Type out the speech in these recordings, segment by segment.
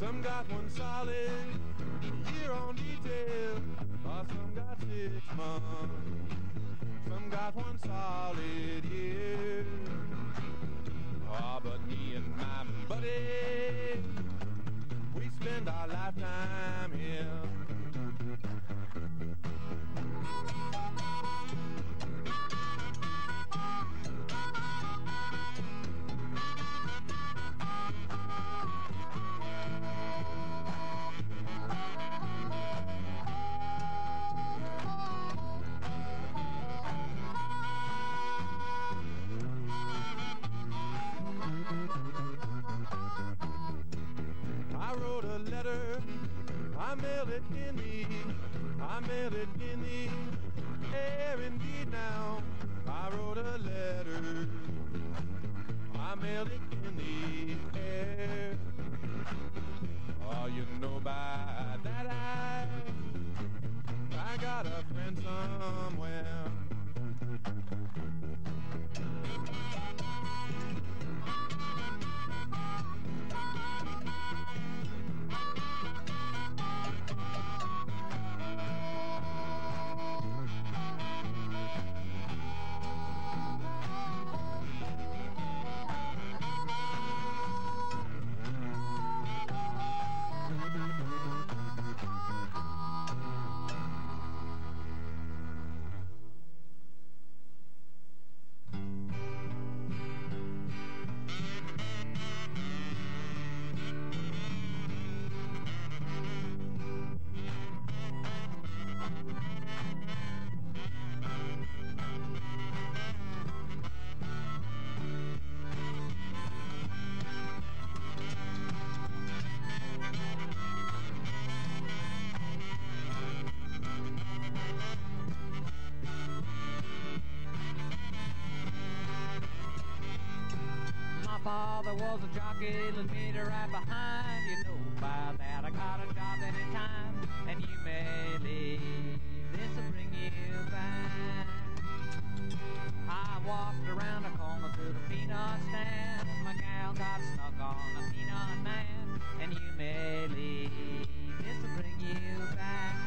some got one solid year on detail. Or some got six months, some got one solid year. Ah, but me and my buddy, we spend our lifetime here. I mailed it in the, I mailed it father was a jockey, let me to right behind. You know by that I got a job anytime, and you may leave. This'll bring you back. I walked around the corner to the peanut stand. My gal got stuck on the peanut man, and you may leave. This'll bring you back.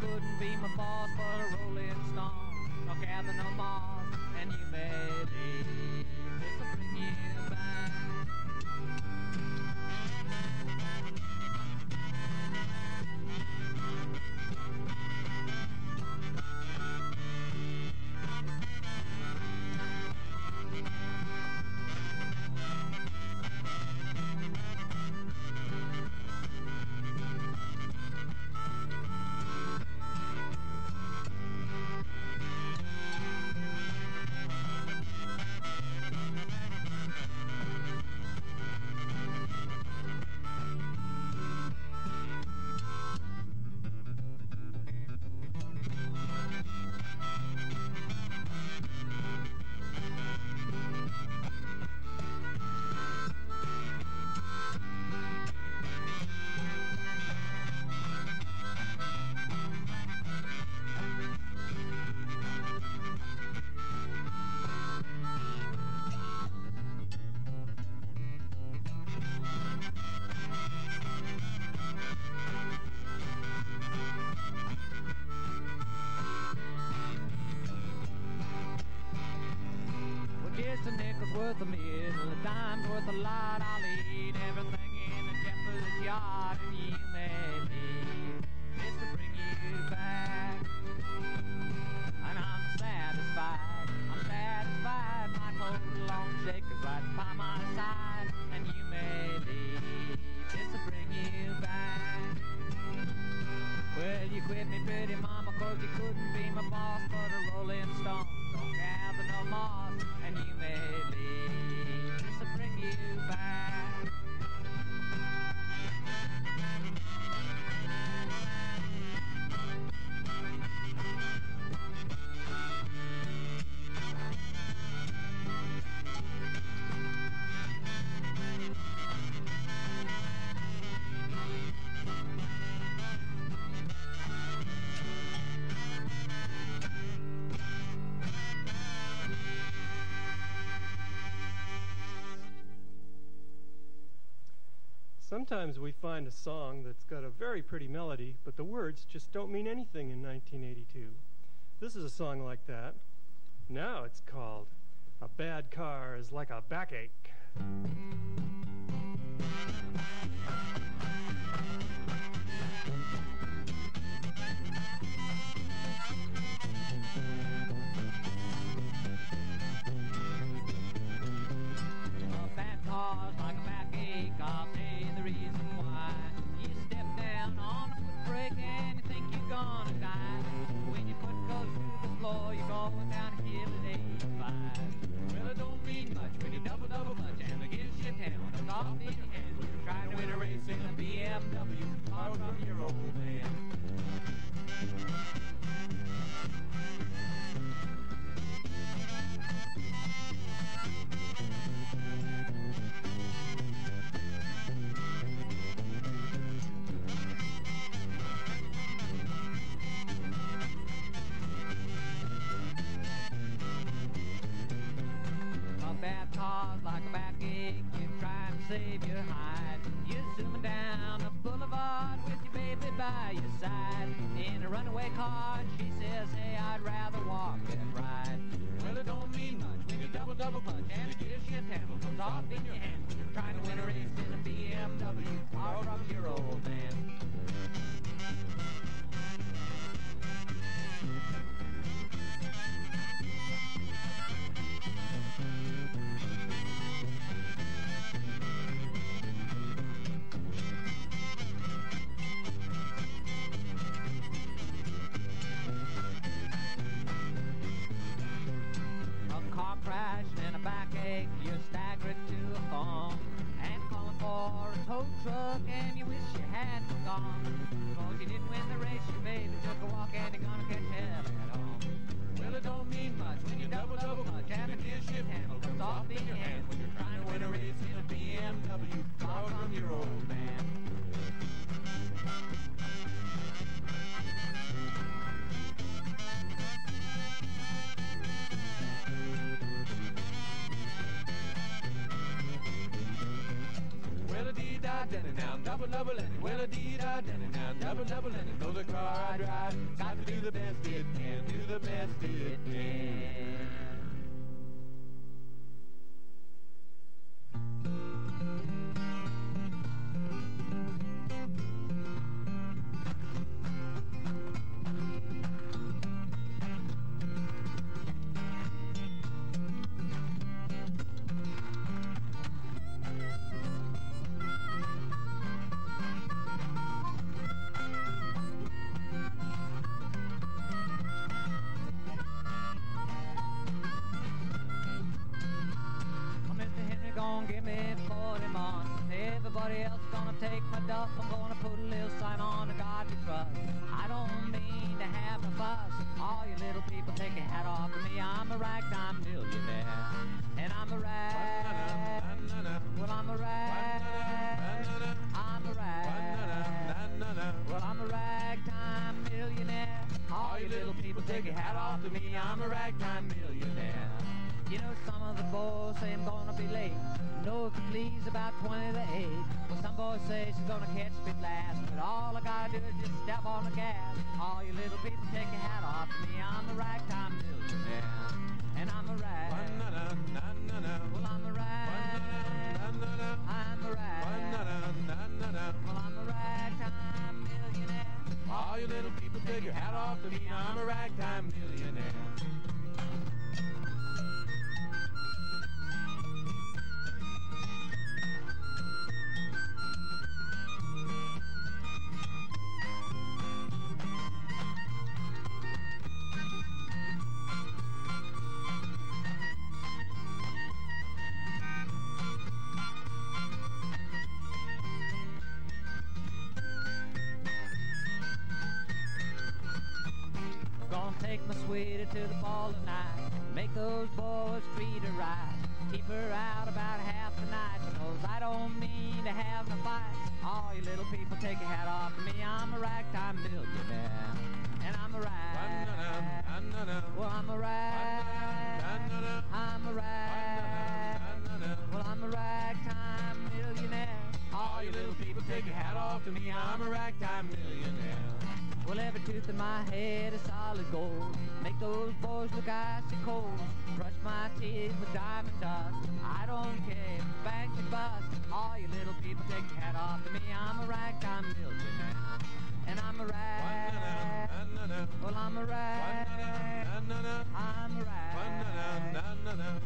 Couldn't be my boss but a rolling stone. No cabin, no moss, and you may leave. This'll bring you back. Moss, Sometimes we find a song that's got a very pretty melody, but the words just don't mean anything in 1982. This is a song like that. Now it's called A Bad Car is Like a Backache. Floor, you're by your side. In a runaway car, she says, hey, I'd rather walk than ride. Well, it don't mean much when you double double clutch and it gives you a comes off in your hand. You're trying to win a race in a BMW, far from your old man. Truck, and you wish you hadn't gone. Cause you didn't win the race, you baby took a walk, and you're gonna catch hell at home. Well, it don't mean much when you double double clutch and the gear shift handle comes off in your hand when you're trying to win a race in a BMW, far from your old man. Da denny now, double double lenny. Well a dee da denny now, double double lenny. Know the car I drive, got to do the best it can, do the best it can. Everybody else gonna take my duff. I'm gonna put a little sign on the God we trust. I don't mean to have no fuss. All you little people take your hat off to me. I'm a ragtime millionaire. And I'm a rag. Well, I'm a rag. I'm a rag. Well, I'm a ragtime millionaire. All you little people take your hat off to me. I'm a ragtime millionaire. You know, some of the boys say I'm gonna be late. Know if you please about 20 to 8. Well, some boys say she's gonna catch me last. But all I gotta do is just step on the gas. All you little people take your hat off to me. I'm a ragtime millionaire. And I'm a rag. Well, I'm a rag. I'm a rag. Well, I'm a ragtime millionaire. All you little people take your hat off to me. I'm a ragtime millionaire. My sweetie to the ball tonight. Make those boys treat her right. Keep her out about half the night. Because I don't mean to have no fights. All you little people take your hat off to me. I'm a ragtime millionaire. And I'm a rag. Well, I'm a rag. I'm a rag. Well, I'm a ragtime millionaire. All you little people take your hat off to me. I'm a ragtime millionaire. Well, every tooth in my head is solid gold. Make those boys look icy cold. Brush my teeth with diamond dust. I don't care if bank you bust. All you little people take your hat off to me. I'm a ragtime millionaire. And I'm a rag. Well, I'm a rag. I'm a rag.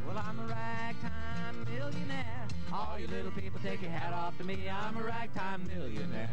Well, I'm a ragtime millionaire. All you little people take your hat off to me. I'm a ragtime millionaire.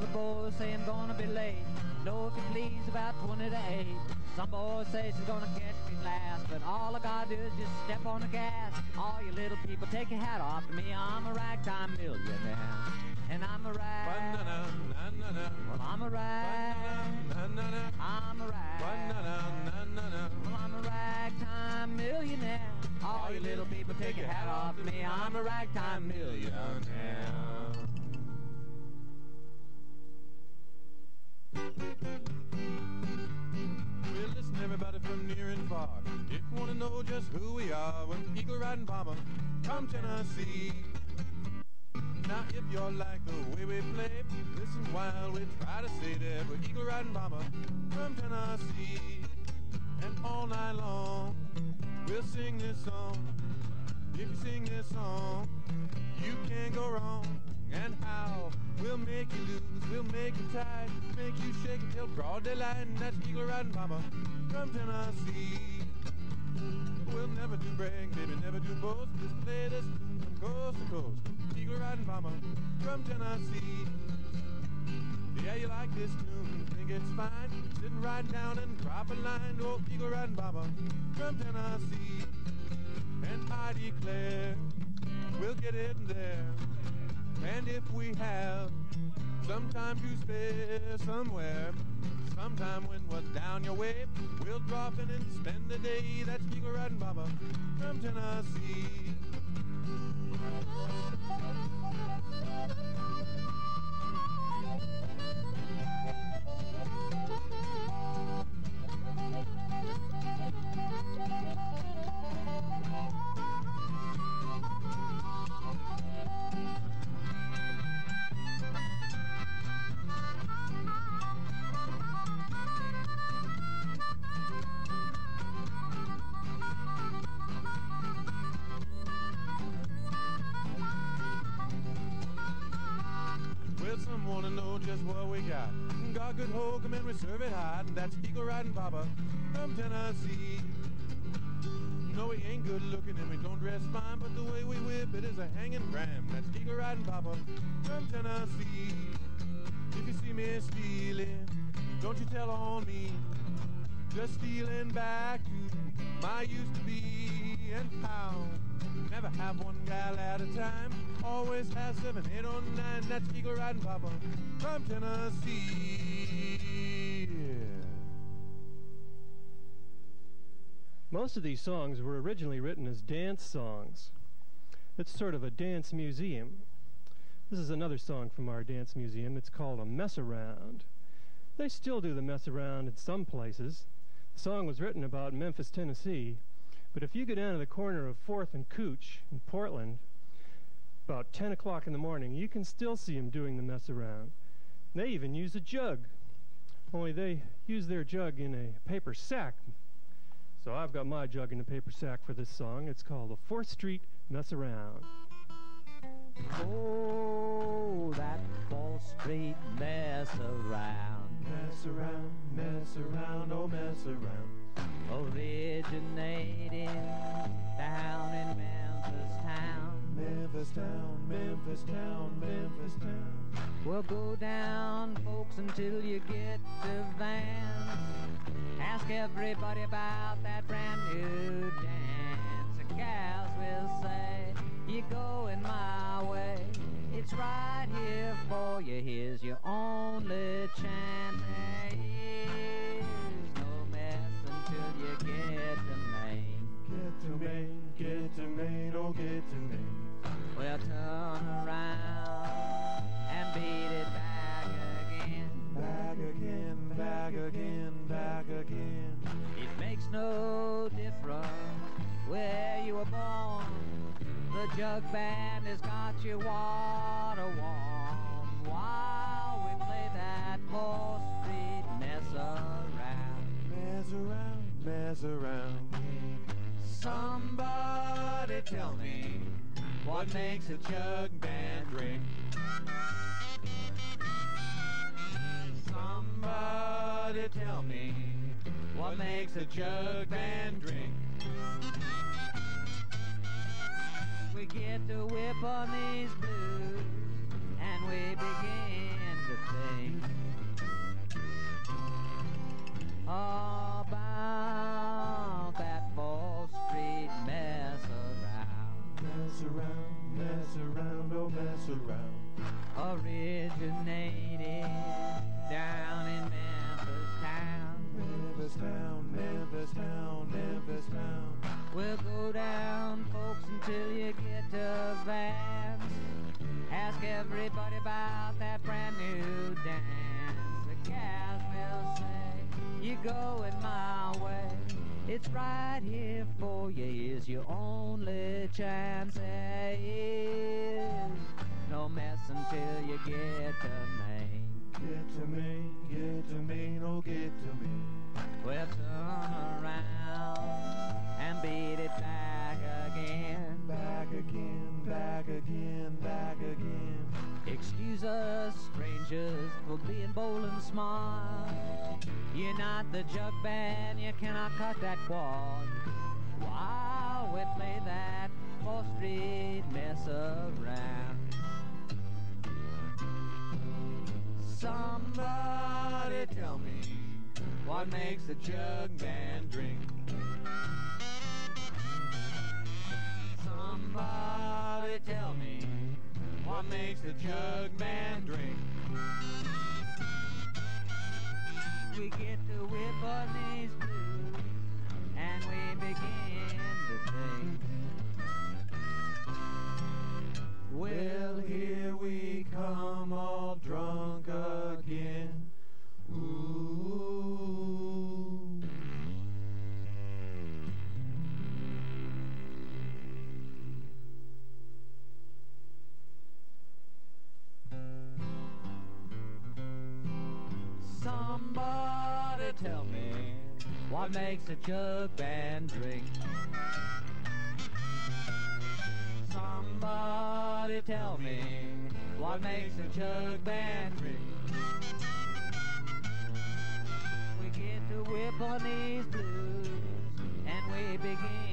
The boys say I'm gonna be late. No, if you please, about 20 to 8. Some boys say she's gonna catch me last, but all I gotta do is just step on the gas. All you little people, take your hat off to me. I'm a ragtime millionaire. And I'm a rag. Well, I'm a rag. I'm a rag. Well, I'm a ragtime millionaire. All you little people, take your hat off to me. I'm a ragtime millionaire. Well, listen, everybody from near and far. If you want to know just who we are, we're the Eagle Riding Bomber from Tennessee. Now, if you're like the way we play, listen while we try to say that we're Eagle Riding Bomber from Tennessee. And all night long, we'll sing this song. If you sing this song, you can't go wrong. And how we'll make you lose, we'll make you tight, make you shake until broad daylight. And that's Eagle Riding Mama from Tennessee. We'll never do brag, baby, never do boast. Just play this tune from coast to coast. Eagle Riding Mama from Tennessee. Yeah, you like this tune, think it's fine. Sitting right down and a line. Oh, Eagle Riding Mama from Tennessee. And I declare, we'll get in there. And if we have some time to spare somewhere, sometime when we're down your way, we'll drop in and spend the day. That's Eagle Riding Baba from Tennessee. Good hokum and we serve it hot, and that's Eagle Riding Papa from Tennessee. No, we ain't good looking and we don't dress fine, but the way we whip it is a hanging ram. That's Eagle Riding Papa from Tennessee. If you see me stealing, don't you tell on me. Just stealing back to my used to be and how. Never have one gal at a time. Always have seven, eight, or nine. That's Eagle Riding Papa from Tennessee. Most of these songs were originally written as dance songs. It's sort of a dance museum. This is another song from our dance museum. It's called A Mess Around. They still do the mess around in some places. The song was written about Memphis, Tennessee, but if you go down to the corner of 4th and Couch in Portland, about 10 o'clock in the morning, you can still see them doing the mess around. They even use a jug, only they use their jug in a paper sack. So I've got my jug in a paper sack for this song. It's called the 4th Street Mess Around. Oh, that Fourth Street mess around. Mess around, mess around, oh mess around. originating down in Memphis town. Memphis town, Memphis town, Memphis town. Well, go down, folks, until you get to Vans. Ask everybody about that brand new dance. The gals will say, You're going my way. It's right here for you. Here's your only what makes a jug band ring. Somebody tell me what makes a jug band drink. We get to whip on these blues and we begin no until you get to me. Get to me, get to me, oh get to me. Well, turn around and beat it back again. Back again, back again, back again. Excuse us, strangers, for being bold and smart. You're not the jug band, you cannot cut that quad. While we play that Fourth Street mess around. Somebody tell me what makes a jug band drink. Somebody tell me what makes a jug man drink. We get to whip on these blues and we begin to think. Well, here we tell me what makes a jug band drink. Somebody tell me what makes a jug band drink. We get to whip on these blues and we begin